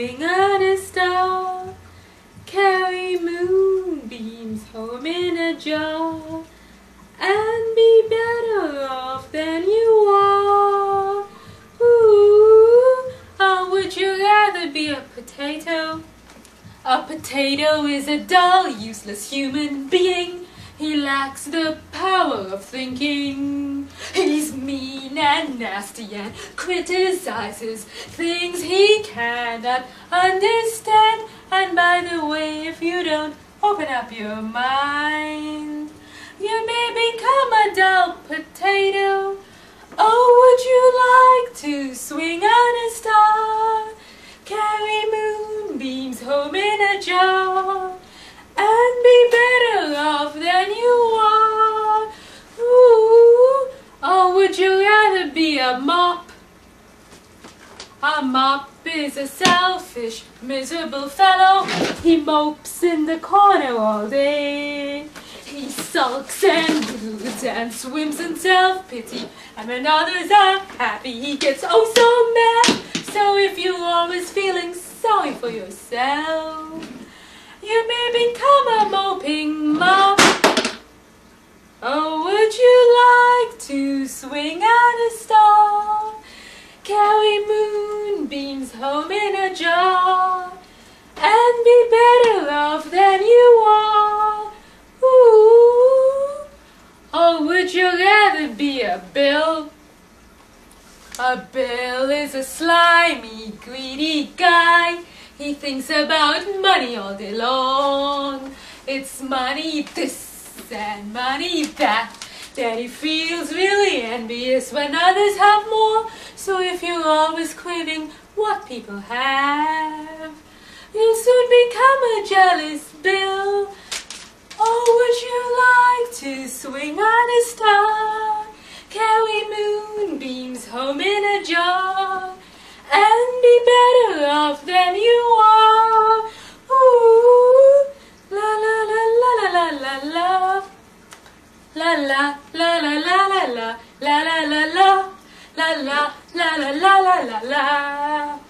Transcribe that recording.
swing on a star, carry moonbeams home in a jar, and be better off than you are. Ooh, or would you rather be a potato? A potato is a dull, useless human being. He lacks the power of thinking. He's mean and nasty and criticizes things he cannot understand. And by the way, if you don't open up your mind, you may become a dull potato. Oh, would you like to swing on a star? Carry moonbeams home in a jar and be better off than you are. Ooh, or would you a mop? A mop is a selfish, miserable fellow. He mopes in the corner all day. He sulks and broods and swims in self-pity. And when others are happy, he gets oh so mad. So if you're always feeling sorry for yourself, you may become a moping mop. Oh, would you like to swing on home in a jar and be better off than you are. Ooh. Or would you rather be a bill? A bill is a slimy, greedy guy. He thinks about money all day long. It's money this and money that. That he feels really envious when others have more. So if you're always craving people have, you'll soon become a jealous bill. Oh, would you like to swing on a star? Carry moonbeams home in a jar and be better off than you are. Ooh, la la la la la la la la. La la la la la la la la la la la la la la la la la la